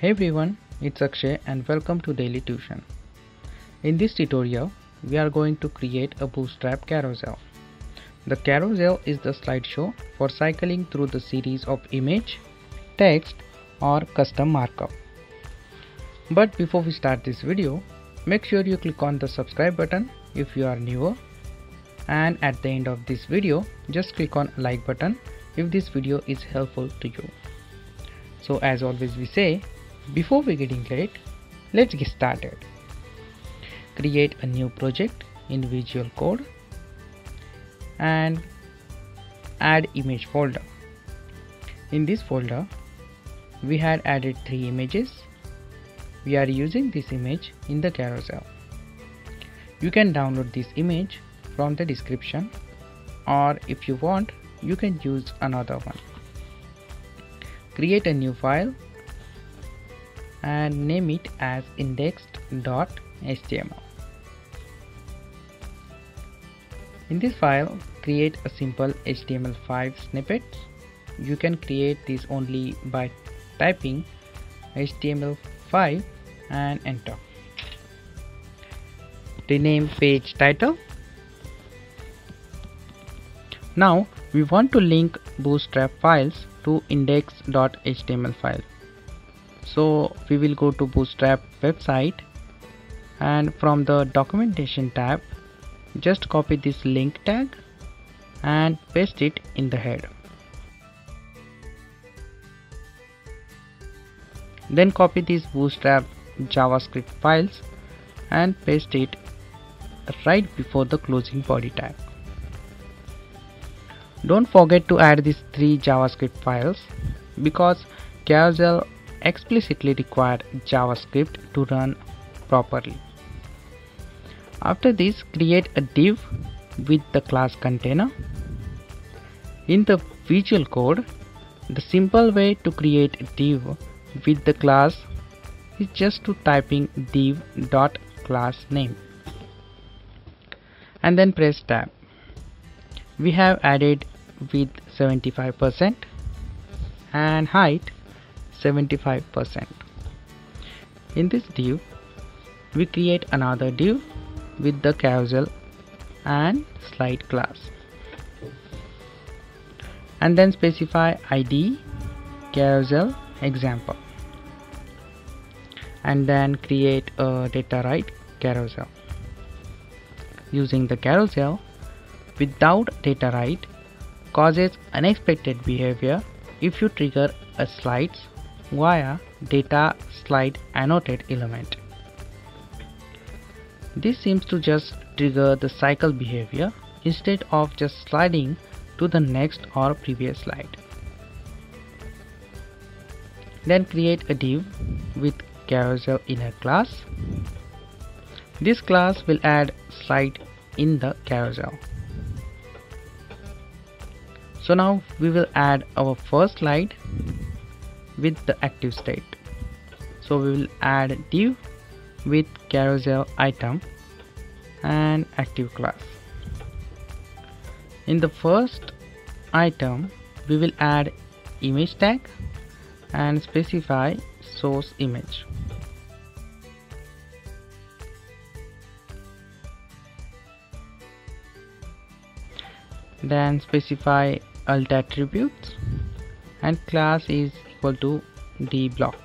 Hey everyone, it's Akshay and welcome to Daily Tuition. In this tutorial, we are going to create a bootstrap carousel. The carousel is the slideshow for cycling through the series of image, text or custom markup. But before we start this video, make sure you click on the subscribe button if you are newer and at the end of this video just click on like button if this video is helpful to you. So as always we say before we getting late let's get started. Create a new project in Visual Code and add image folder. In this folder we had added three images. We are using this image in the carousel. You can download this image from the description or if you want you can use another one create a new file and name it as index.html in this file create a simple html5 snippet. You can create this only by typing html5 and enter. Rename page title. Now we want to link bootstrap files to index.html file. So we will go to bootstrap website and from the documentation tab just copy this link tag and paste it in the head. Then copy these bootstrap javascript files and paste it right before the closing body tag. Don't forget to add these three JavaScript files because Carousel explicitly required JavaScript to run properly. After this, create a div with the class container. In the Visual Code, the simple way to create a div with the class is just to typing div dot class name and then press tab we have added width 75% and height 75% in this div we create another div with the carousel and slide class. And then specify id carousel example. And then create a data ride carousel. Using the carousel without data ride causes unexpected behavior if you trigger a slides via data slide annotate element. This seems to just trigger the cycle behavior instead of just sliding to the next or previous slide. Then create a div with carousel inner class. This class will add slide in the carousel so now we will add our first slide with the active state. So we will add div with carousel item and active class. In the first item we will add image tag and specify source image. Then specify alt attributes and class is equal to d block.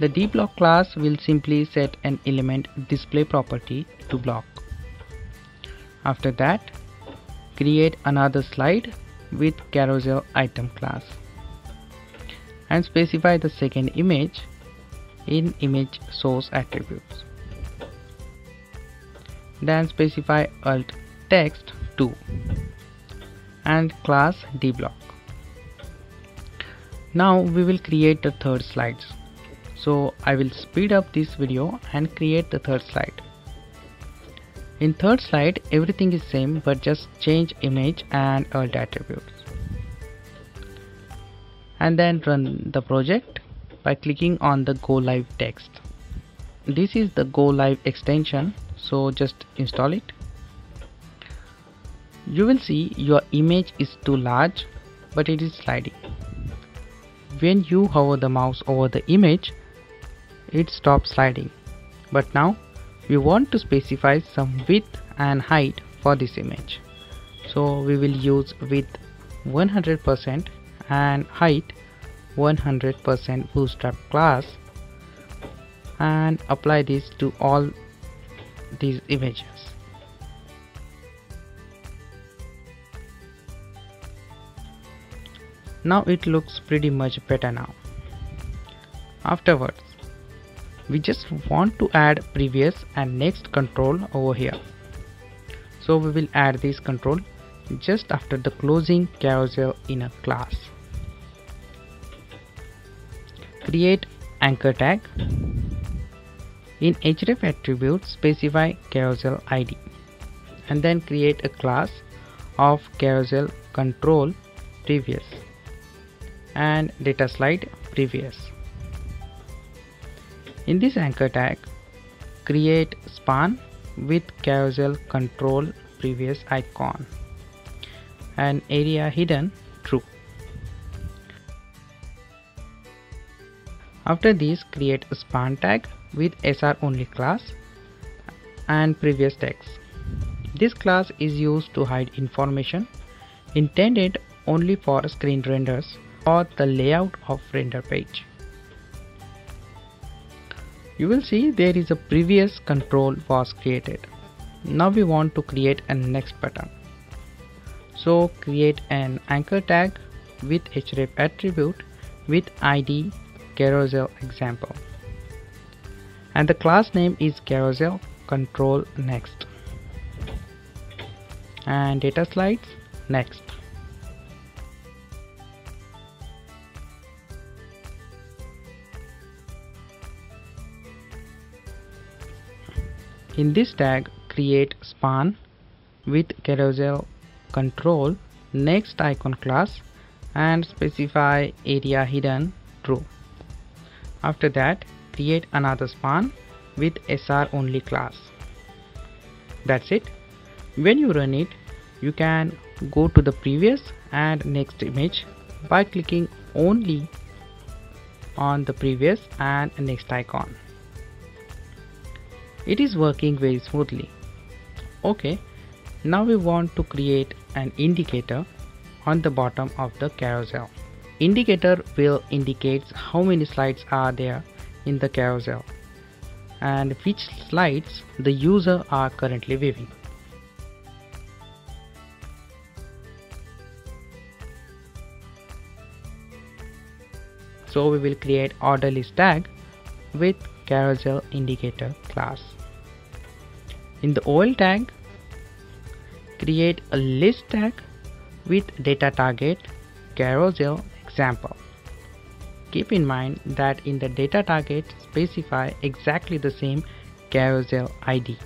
The dblock class will simply set an element display property to block. After that, create another slide with carousel item class and specify the second image in image source attributes. Then specify alt text 2 and class dblock. Now we will create the third slides. So I will speed up this video and create the third slide. In third slide everything is same but just change image and alt attributes. And then run the project by clicking on the go live text. This is the go live extension so just install it you will see your image is too large but it is sliding when you hover the mouse over the image it stops sliding. But now we want to specify some width and height for this image. So we will use width 100% and height 100% bootstrap class and apply this to all these images now it looks pretty much better now. Afterwards we just want to add previous and next control over here. So we will add this control just after the closing carousel in a class. Create anchor tag. In href attribute specify carousel id and then create a class of carousel control previous and data slide previous. In this anchor tag create span with carousel control previous icon and aria hidden true. After this create span tag with sr only class and previous text this class is used to hide information intended only for screen renders or the layout of render page. You will see there is a previous control was created. Now we want to create a next button. So create an anchor tag with href attribute with id carousel example. And the class name is carousel control next. And data slides next in this tag create span with carousel control next icon class and specify aria hidden true. After that create another span with sr only class. That's it. When you run it you can go to the previous and next image by clicking only on the previous and next icon it is working very smoothly. Okay. Now we want to create an indicator on the bottom of the carousel. Indicator will indicate how many slides are there in the carousel and which slides the user are currently viewing. So we will create order list tag with carousel indicator class in the oil tag, create a list tag with data target carousel example. Keep in mind that in the data target specify exactly the same carousel ID.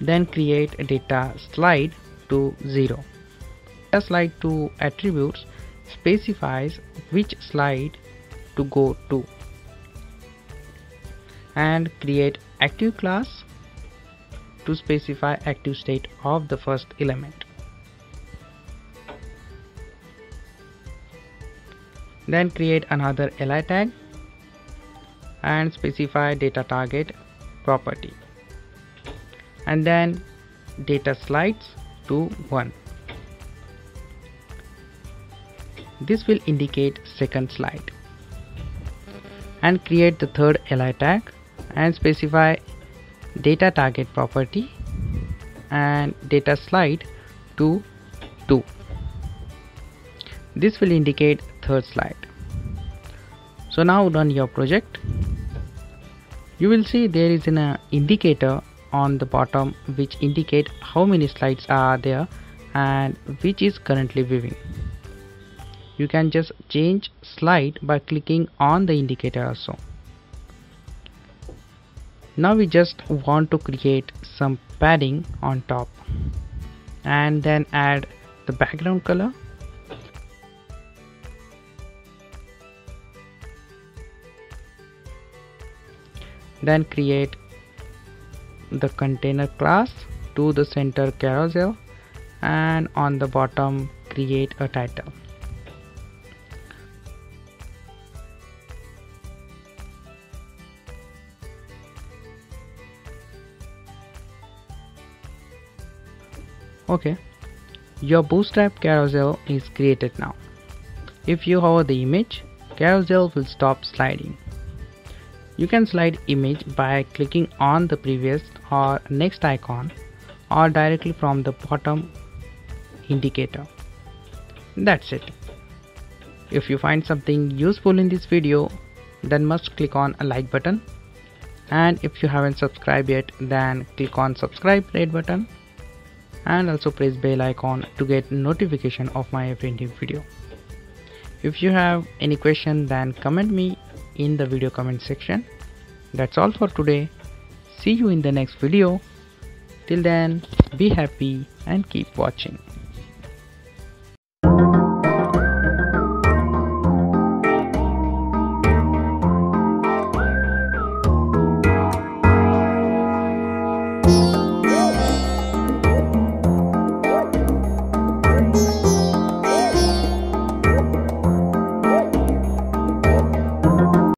Then create a data slide to 0. Data slide to attributes specifies which slide to go to and create active class to specify active state of the first element. Then create another li tag and specify data target property and then data slides to 1. This will indicate second slide and create the third li tag and specify data target property and data slide to 2 this will indicate third slide. So now run your project. You will see there is an uh, indicator on the bottom which indicate how many slides are there and which is currently viewing. You can just change slide by clicking on the indicator also now we just want to create some padding on top. And then add the background color. Then create the container class to the center carousel. And on the bottom create a title okay. Your bootstrap carousel is created now. If you hover the image carousel will stop sliding. You can slide image by clicking on the previous or next icon or directly from the bottom indicator. That's it. If you find something useful in this video then must click on a like button. And if you haven't subscribed yet then click on subscribe red button and also press bell icon to get notification of my every new video. If you have any question then comment me in the video comment section. That's all for today. See you in the next video. Till then be happy and keep watching